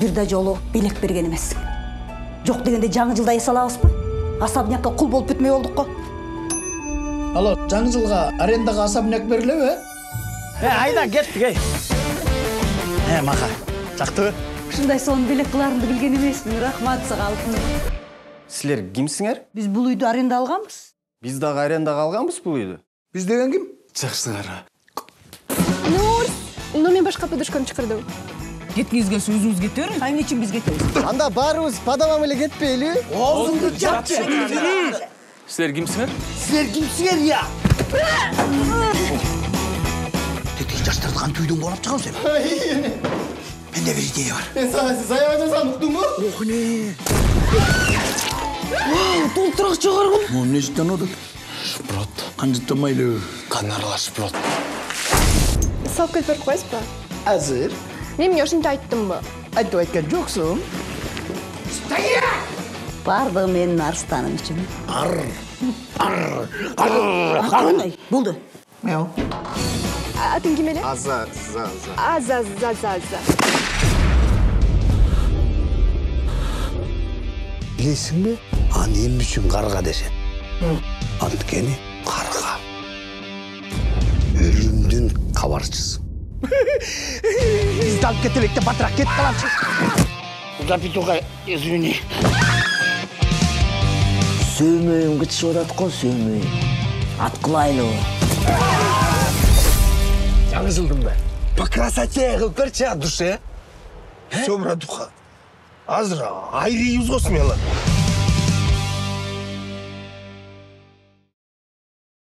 бир да жолу белек берген эмессиң жок дегенде жаңы жылда эс алабызбы особнякка кул болуп бүтмөй болдук го алло жаңы жылга арендага особняк берилеби Э, айда кеттік, ей. Э, мақа, жақтыбы? ушундай сонун белек кылаарымды билген эмесмин рахмат сага алтын силер кимсиңер биз бул үйдү аренда алганбыз биз дагы арендага алганбыз бул үйдү биз деген ким жакшыгар Нур, но мен башка подружкам чакырдым. Кеткиңиз келсе өзүңүз кете бериңиз эмне үчүн биз кетебиз анда баарыбыз подамам эле кетпейлиби силер кимсиңер Сілер кімсіңер, я? Тетей жаштарды қанты үйден қорап шығам сен? Менде бір идея бар. саябай жасан уктуңбу Ох не. Толтырақ шығарғын. Оны не жіттен одық? шпрот Қанжыттамайлы. қан аралаш шпрот Салып кетіп беріп қойасыз ба? Әзір. Мен ошентип айттым ба? Айтып айтқан жоқсың. баардыгы менин арстаным үчүн ар болду Мяу. А- Атың ким эле? аза за за Аза, за, за, за. Білесің бе? Үшін қарға десен. Анткені қарға. Өлімден хабарсыз. Алып кетелік те батырақ кет қаламшы. Запитуға извини. сөөмөйүм кытышып атат го сөөмөйүм ат кылайлы Жаңы жылдың бе? По красоте қылып берші, а душе. Все, братуха. Азыр айры юз ғой смело.